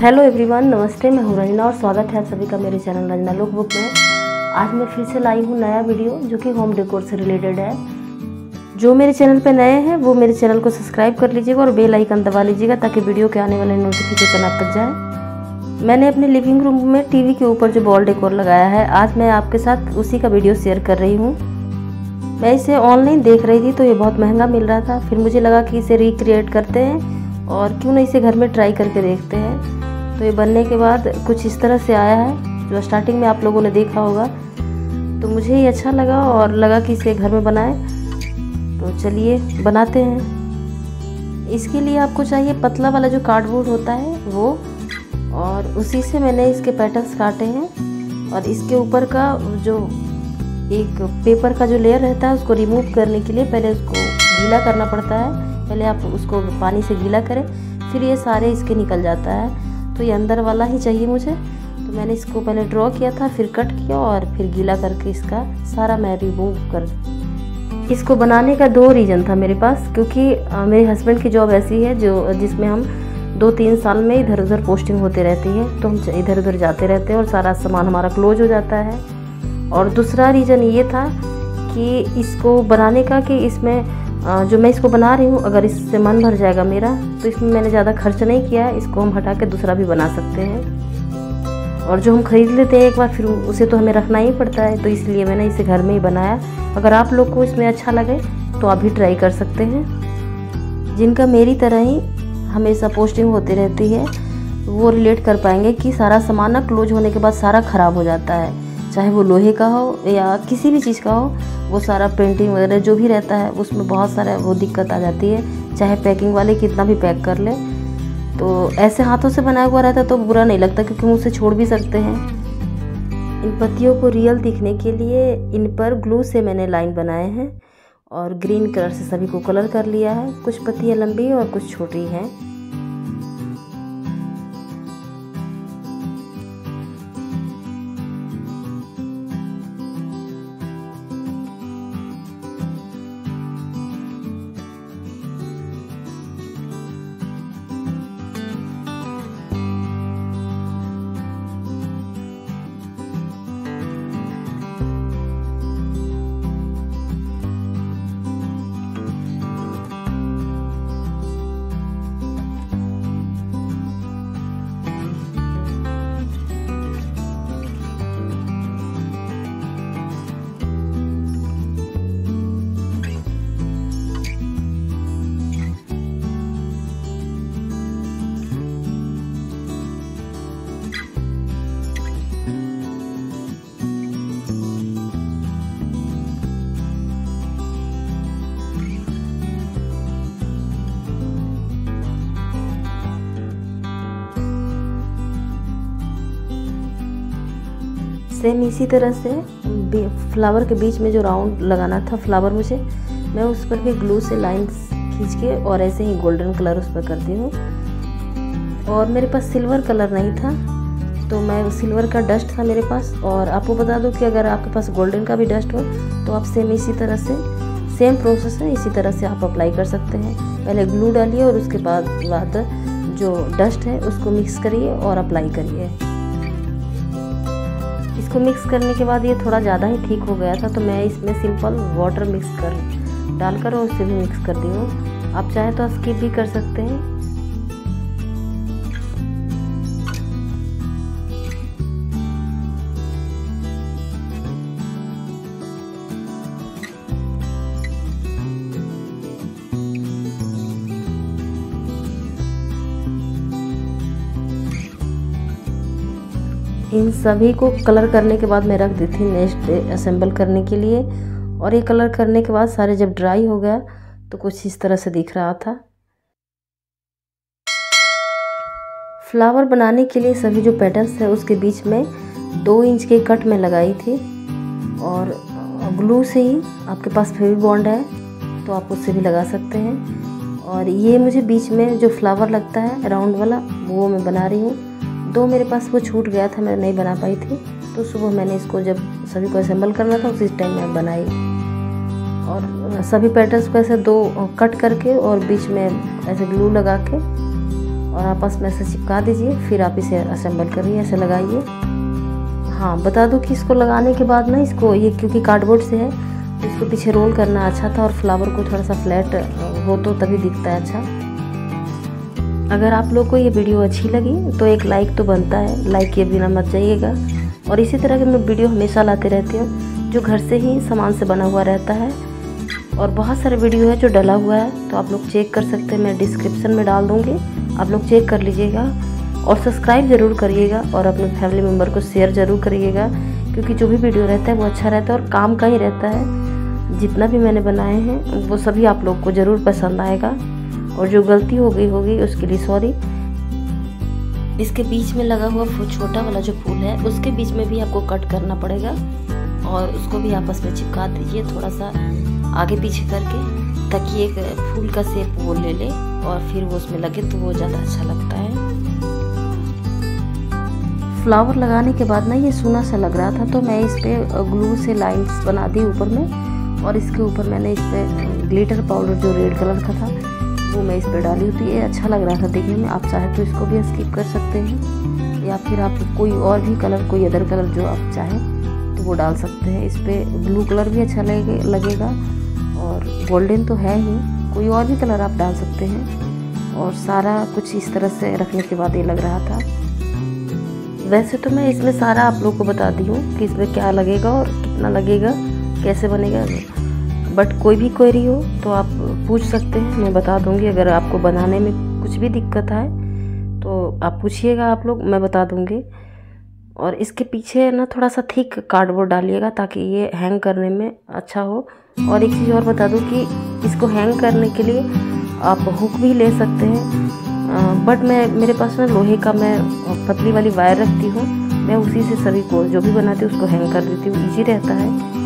Hello everyone नमस्ते, मैं हूँ रंजना और स्वागत है आप सभी का मेरे चैनल रंजना लुक बुक में। आज मैं फिर से लाई हूँ नया वीडियो जो कि होम डेकोर से रिलेटेड है। जो मेरे चैनल पे नए हैं, वो मेरे चैनल को सब्सक्राइब कर लीजिएगा और बेल आइकन दबा लीजिएगा ताकि वीडियो के आने वाले नोटिफिकेशन आप तक जाए। मैंने अपने लिविंग रूम में टीवी के ऊपर जो बॉल डेकोर लगाया है, आज मैं आपके साथ उसी का वीडियो शेयर कर रही हूँ। मैं इसे ऑनलाइन देख रही थी तो ये बहुत महँगा मिल रहा था, फिर मुझे लगा कि इसे रिक्रिएट करते हैं और क्यों ना इसे घर में ट्राई करके देखते हैं। तो ये बनने के बाद कुछ इस तरह से आया है, जो स्टार्टिंग में आप लोगों ने देखा होगा। तो मुझे ये अच्छा लगा और लगा कि इसे घर में बनाए। तो चलिए, बनाते हैं। इसके लिए आपको चाहिए पतला वाला जो कार्डबोर्ड होता है, वो। और उसी से मैंने इसके पैटर्न्स काटे हैं। और इसके ऊपर का जो एक पेपर का जो लेयर रहता है, उसको रिमूव करने के लिए पहले उसको गीला करना पड़ता है। पहले आप उसको पानी से गीला करें, फिर ये सारे इसके निकल जाता है। तो ये अंदर वाला ही चाहिए मुझे। तो मैंने इसको पहले ड्रॉ किया था, फिर कट किया और फिर गीला करके इसका सारा मैं रिमूव कर इसको बनाने का दो रीज़न था मेरे पास, क्योंकि मेरे हस्बैंड की जॉब ऐसी है जो, जिसमें हम दो तीन साल में इधर उधर पोस्टिंग होते रहती है तो हम इधर उधर जाते रहते हैं और सारा सामान हमारा क्लोज हो जाता है। और दूसरा रीज़न ये था कि इसको बनाने का कि इसमें जो मैं इसको बना रही हूँ, अगर इससे मन भर जाएगा मेरा तो इसमें मैंने ज़्यादा खर्च नहीं किया है। इसको हम हटा के दूसरा भी बना सकते हैं। और जो हम ख़रीद लेते हैं एक बार, फिर उसे तो हमें रखना ही पड़ता है तो इसलिए मैंने इसे घर में ही बनाया। अगर आप लोग को इसमें अच्छा लगे तो आप भी ट्राई कर सकते हैं। जिनका मेरी तरह ही हमेशा पोस्टिंग होती रहती है, वो रिलेट कर पाएँगे कि सारा सामान ना क्लोज होने के बाद सारा ख़राब हो जाता है। चाहे वो लोहे का हो या किसी भी चीज़ का हो, वो सारा प्रिंटिंग वगैरह जो भी रहता है, उसमें बहुत सारा वो दिक्कत आ जाती है। चाहे पैकिंग वाले कितना भी पैक कर ले। तो ऐसे हाथों से बनाया हुआ रहता है तो बुरा नहीं लगता क्योंकि हम उसे छोड़ भी सकते हैं। इन पत्तियों को रियल दिखने के लिए इन पर ग्लू से मैंने लाइन बनाए हैं और ग्रीन कलर से सभी को कलर कर लिया है। कुछ पत्तियाँ लंबी और कुछ छोटी हैं। सेम इसी तरह से फ्लावर के बीच में जो राउंड लगाना था फ्लावर मुझे, मैं उस पर भी ग्लू से लाइन खींच के और ऐसे ही गोल्डन कलर उस पर करती हूँ। और मेरे पास सिल्वर कलर नहीं था तो मैं सिल्वर का डस्ट था मेरे पास। और आपको बता दूँ कि अगर आपके पास गोल्डन का भी डस्ट हो तो आप सेम इसी तरह से, सेम प्रोसेस है इसी तरह से आप अप्लाई कर सकते हैं। पहले ग्लू डालिए और उसके बाद बाद जो डस्ट है, उसको मिक्स करिए और अप्लाई करिए। इसको मिक्स करने के बाद ये थोड़ा ज़्यादा ही ठीक हो गया था तो मैं इसमें सिंपल वाटर मिक्स कर डालकर और उसे भी मिक्स कर दी हूँ। आप चाहे तो स्किप भी कर सकते हैं। इन सभी को कलर करने के बाद मैं रख दी थी नेक्स्ट डे असेंबल करने के लिए। और ये कलर करने के बाद सारे जब ड्राई हो गया तो कुछ इस तरह से दिख रहा था। फ्लावर बनाने के लिए सभी जो पैटर्न्स है उसके बीच में दो इंच के कट में लगाई थी। और ग्लू से ही आपके पास फेवी बॉन्ड है तो आप उससे भी लगा सकते हैं। और ये मुझे बीच में जो फ्लावर लगता है, राउंड वाला, वो मैं बना रही हूँ। दो मेरे पास वो छूट गया था, मैं नहीं बना पाई थी। तो सुबह मैंने इसको जब सभी को असेंबल करना था, उसी टाइम मैं बनाई। और सभी पैटर्न्स को ऐसे दो कट करके और बीच में ऐसे ग्लू लगा के और आपस में ऐसे चिपका दीजिए, फिर आप इसे असेंबल करिए, ऐसे लगाइए। हाँ बता दूँ कि इसको लगाने के बाद ना इसको, ये क्योंकि कार्डबोर्ड से है तो इसको पीछे रोल करना अच्छा था और फ्लावर को थोड़ा सा फ्लैट हो तो तभी दिखता है अच्छा। अगर आप लोग को ये वीडियो अच्छी लगी तो एक लाइक तो बनता है। लाइक किए बिना मत जाइएगा। और इसी तरह की मैं वीडियो हमेशा लाते रहती हूँ, जो घर से ही सामान से बना हुआ रहता है। और बहुत सारे वीडियो है जो डला हुआ है तो आप लोग चेक कर सकते हैं, मैं डिस्क्रिप्शन में डाल दूँगी। आप लोग चेक कर लीजिएगा और सब्सक्राइब ज़रूर करिएगा और अपने फैमिली मेंबर को शेयर ज़रूर करिएगा, क्योंकि जो भी वीडियो रहता है वो अच्छा रहता है और काम का ही रहता है। जितना भी मैंने बनाए हैं, वो सभी आप लोग को ज़रूर पसंद आएगा। और जो गलती हो गई होगी उसके लिए सॉरी इसके बीच में लगा हुआ फूल छोटा वाला जो फूल है, उसके बीच में भी आपको कट करना पड़ेगा और उसको भी आपस में चिपका दीजिए थोड़ा सा आगे पीछे करके, ताकि एक फूल का शेप वो ले ले और फिर वो उसमें लगे तो वो ज़्यादा अच्छा लगता है। फ्लावर लगाने के बाद ना ये सूना सा लग रहा था तो मैं इस पर ग्लू से लाइंस बना दी ऊपर में और इसके ऊपर मैंने इस पर ग्लिटर पाउडर जो रेड कलर का था वो मैं इस पर डाली हुई थी। ये अच्छा लग रहा था देखने में। आप चाहे तो इसको भी स्किप कर सकते हैं। या फिर आप कोई और भी कलर कोई अदर कलर जो आप चाहें तो वो डाल सकते हैं। इस पर ब्लू कलर भी अच्छा लगे, लगेगा। और गोल्डन तो है ही। कोई और भी कलर आप डाल सकते हैं। और सारा कुछ इस तरह से रखने के बाद ये लग रहा था। वैसे तो मैं इसमें सारा आप लोग को बता दी हूँ कि इसमें क्या लगेगा और कितना लगेगा, कैसे बनेगा। बट कोई भी क्वेरी हो तो आप पूछ सकते हैं। मैं बता दूँगी, अगर आपको बनाने में कुछ भी दिक्कत आए तो आप पूछिएगा आप लोग, मैं बता दूँगी। और इसके पीछे ना थोड़ा सा थिक कार्डबोर्ड डालिएगा, ताकि ये हैंग करने में अच्छा हो। और एक चीज़ और बता दूँ कि इसको हैंग करने के लिए आप हुक भी ले सकते हैं। बट मैं, मेरे पास ना लोहे का मैं पतली वाली वायर रखती हूँ। मैं उसी से सभी को, जो भी बनाती हूँ, उसको हैंग कर देती हूँ। ईजी रहता है।